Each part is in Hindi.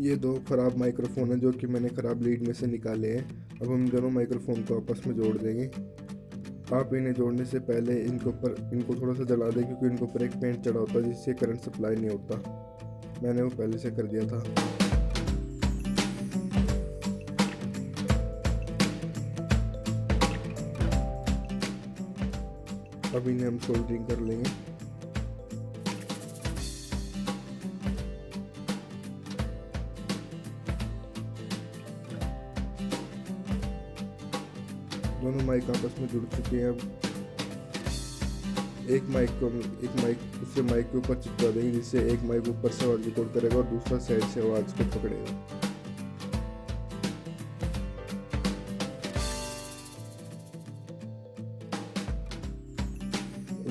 ये दो ख़राब माइक्रोफोन हैं जो कि मैंने ख़राब लीड में से निकाले हैं। अब हम दोनों माइक्रोफोन को आपस में जोड़ देंगे। आप इन्हें जोड़ने से पहले इनके ऊपर, इनको थोड़ा सा जला दें क्योंकि इनके ऊपर एक पेंट चढ़ा होता है जिससे करंट सप्लाई नहीं होता। मैंने वो पहले से कर दिया था। अब इन्हें हम सोल्डरिंग कर लेंगे। दोनों माइक आपस में जुड़ चुके हैं अब। एक माइक को एक माइक दूसरे माइक के ऊपर चिपका देंगे, जिससे एक माइक ऊपर से आवाज़ रिकॉर्ड करेगा और दूसरा साइड से आवाज़ को पकड़ेगा।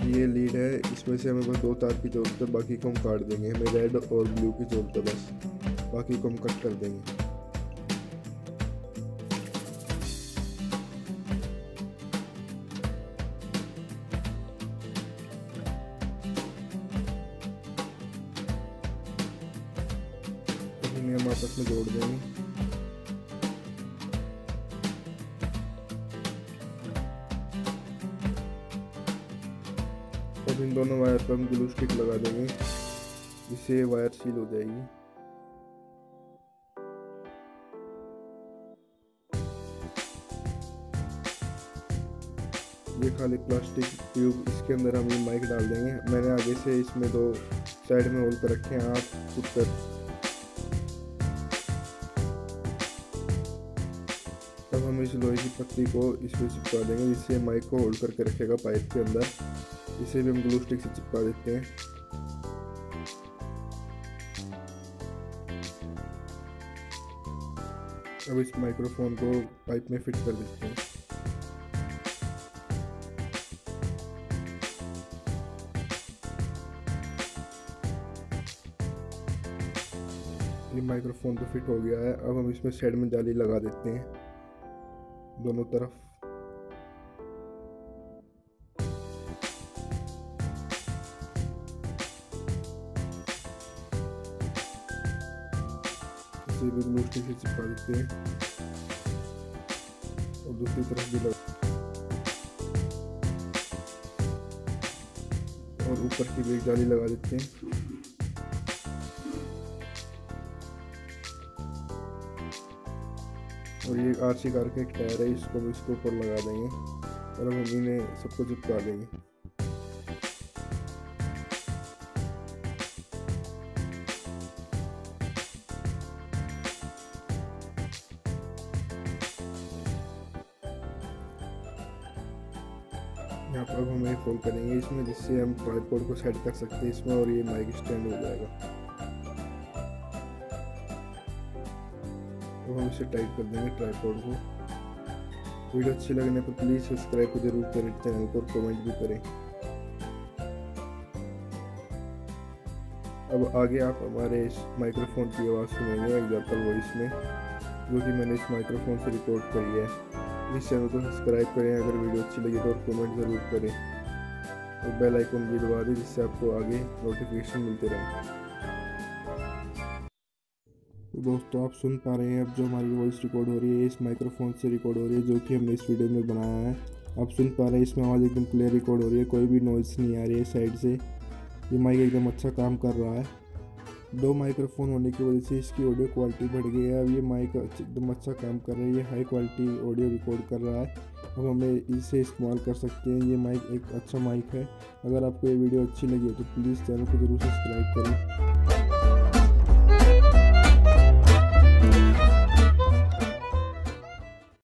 ये लीड है, इसमें से हमें बस दो तार की ज़रूरत है, बाकी को हम काट देंगे, हमें रेड और ब्लू की ज़रूरत है बस। बाकी को हम कट कर देंगे। हम आपस में जोड़ देंगे। अब इन दोनों वायर पर हम ग्लू स्टिक लगा देंगे, जिससे वायर सील हो जाएगी। ये खाली प्लास्टिक ट्यूब इसके अंदर हम ये माइक डाल देंगे। मैंने आगे से इसमें दो साइड में होल कर रखे हैं आप उत्तर। तब इस लोहे की पत्ती को इसमें चिपका देंगे, जिससे माइक को होल्ड करके रखेगा पाइप के अंदर। इसे भी हम ग्लू स्टिक से चिपका देते हैं। अब इस माइक्रोफोन को पाइप में फिट कर देते हैं। ये माइक्रोफोन तो फिट हो गया है। अब हम इसमें साइड में जाली लगा देते हैं। दोनों तरफ़। ग्लू से चिपका देते हैं। और दूसरी तरफ़ भी लगा और ऊपर की भी एक जाली लगा देते हैं। और ये आर सी कार का एक टायर है, इसको भी इसके ऊपर लगा देंगे। और अब हम इन्हें सबको चिपका देंगे। यहाँ पर हम एक होल करेंगे, इसमें जिससे हम ट्राईपोड को सेट कर सकते हैं, इसमें और ये माइक स्टैंड हो जाएगा। तो हम इसे टाइट कर देंगे ट्राईपोड को। वीडियो अच्छी लगने पर प्लीज़ सब्सक्राइब को ज़रूर करें चैनल को कमेंट भी करें। अब आगे आप हमारे इस माइक्रोफोन की आवाज़ सुनेंगे एग्ज़ाम्पल वॉइस में, जो कि मैंने इस माइक्रोफोन से रिकॉर्ड करी है। इस चैनल को सब्सक्राइब करें, अगर वीडियो अच्छी लगी तो कमेंट ज़रूर करें। और बेल आइकन भी दबा दें, जिससे आपको आगे नोटिफिकेशन मिलते रहें। तो दोस्तों, आप सुन पा रहे हैं अब जो हमारी वॉइस रिकॉर्ड हो रही है, इस माइक्रोफोन से रिकॉर्ड हो रही है, जो कि हमने इस वीडियो में बनाया है। आप सुन पा रहे हैं, इसमें आवाज़ एकदम क्लियर रिकॉर्ड हो रही है, कोई भी नॉइज़ नहीं आ रही है साइड से। ये माइक एकदम अच्छा काम कर रहा है। दो माइक्रोफोन होने की वजह से इसकी ऑडियो क्वालिटी बढ़ गई है। अब ये माइक एकदम अच्छा काम कर रहा है, ये हाई क्वालिटी ऑडियो रिकॉर्ड कर रहा है। अब हमें इसे इस्तेमाल कर सकते हैं। ये माइक एक अच्छा माइक है। अगर आपको ये वीडियो अच्छी लगी हो तो प्लीज़ चैनल को ज़रूर सब्सक्राइब करें।